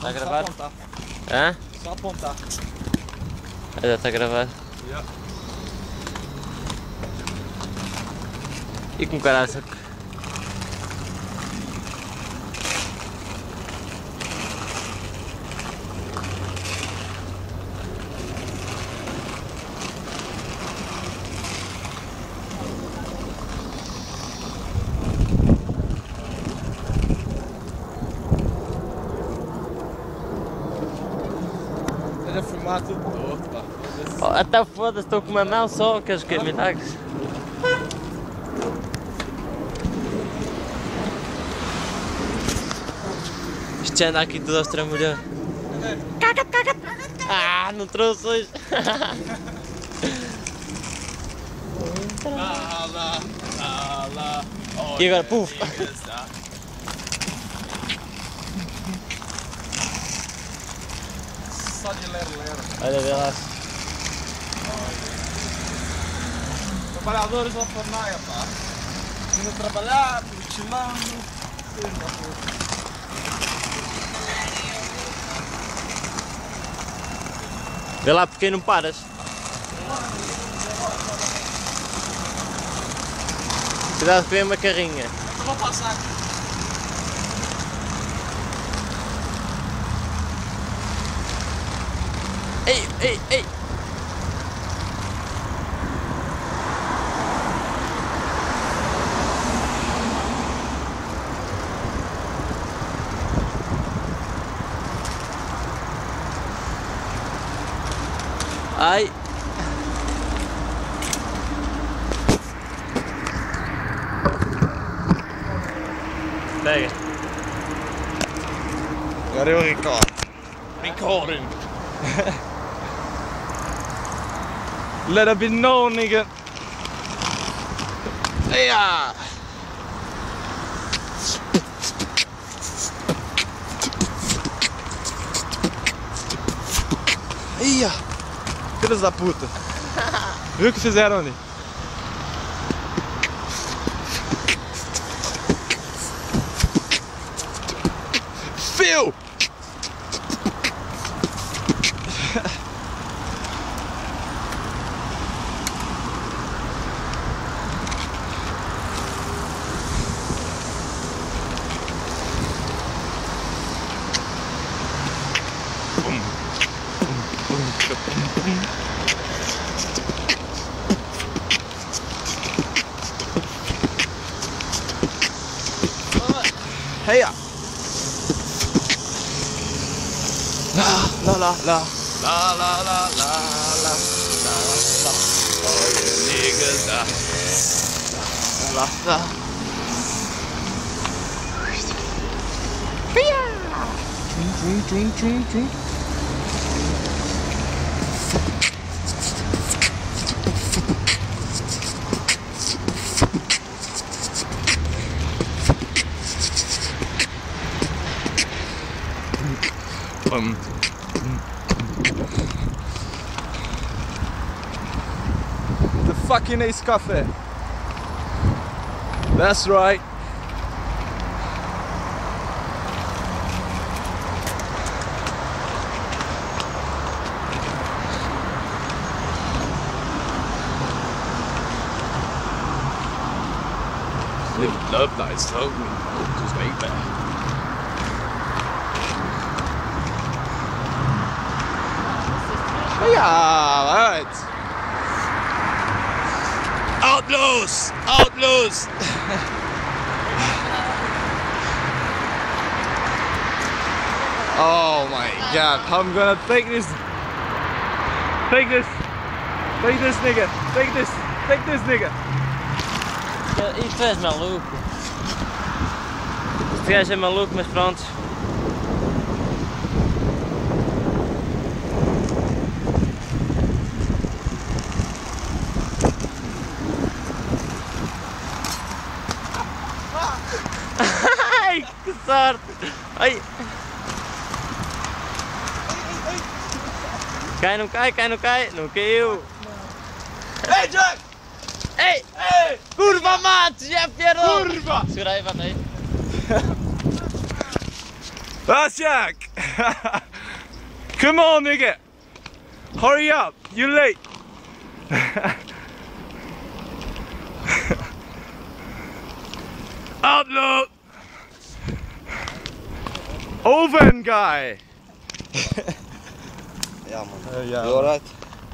Tá a gravar? apontar. Hã? Só apontar. Já está a gravar. Yeah. E com caraça. Filmar tudo torto, pá. Oh, até foda-se, estou com uma mão só, queres que é milagres? Isto já anda aqui tudo aos trambolhões. Ah, não trouxe hoje. E agora, puf. Só de lero-lero. Olha, vê lá. Trabalhadores da fornaia, pá. Indo trabalhar, puta. Vê lá porque não paras. Cuidado que vem uma carrinha. Eu vou passar aqui. Ei, ei, ei! Ai! Pega. Agora eu recordo. Recording. Let it be known, nigga. Ja. Ia! Filhos da puta! Viu o que fizeram ali? 嘿呀！啦啦啦啦！啦啦啦啦啦啦！哦耶！一个啦！啦啦！哎呀！追追追追追！Um, the fucking Ace Cafe. That's right. Live love lies told me. Just wait there. Ja, right. Outlaws! Outlaws! oh my god, I'm gonna take this. Take this. Take this nigga. Take this. Take this nigga. E tu és maluco? Este gajo é maluco, mas pronto. Ai, que sorte! Ai! Cai, não cai, cai, não cai, não caiu! Hey Jack! Ei! Hey! Curva, mate! Já piorou! Curva! Segura aí, bate aí. That's Jack. Come on, nigga. Hurry up. You're late. Outlook. Oven guy. Yeah, man. Uh, yeah. You alright?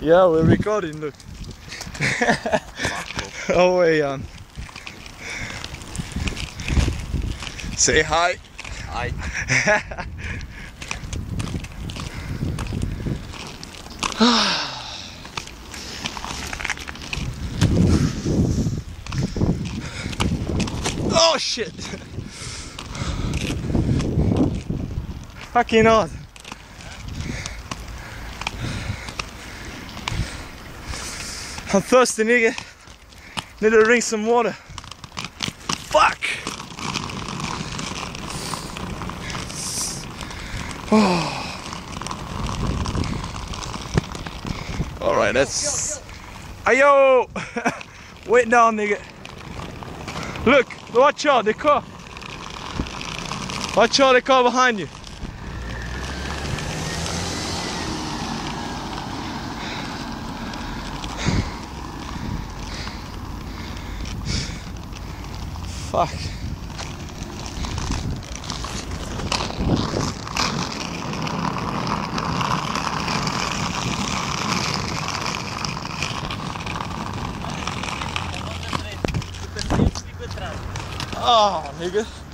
Yeah, we're recording. Look. oh, way on. Say hi. Hi. Oh shit! Fucking hard. I'm thirsty, nigga. Need to drink some water. Fuck! Alright, that's. Ayo! Wait down, nigga. Look, watch out, the car. Watch out, the car behind you. Fuck. Oh, nigga.